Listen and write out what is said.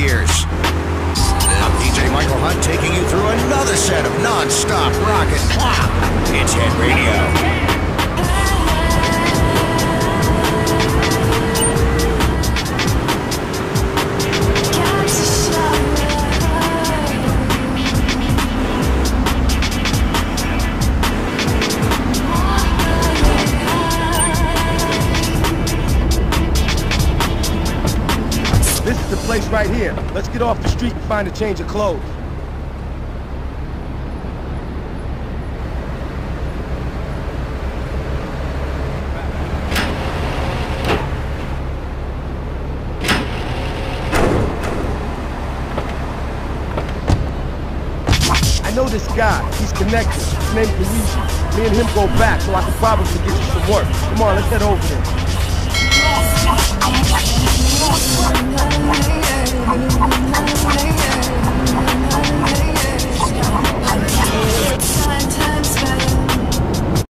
years. I'm DJ Michael Hunt taking you through another set of non-stop rock and pop. It's Head Radio. Place right here. Let's get off the street and find a change of clothes. I know this guy. He's connected. His name's Luigi. Me and him go back, so I can probably get you some work. Come on, let's head over there.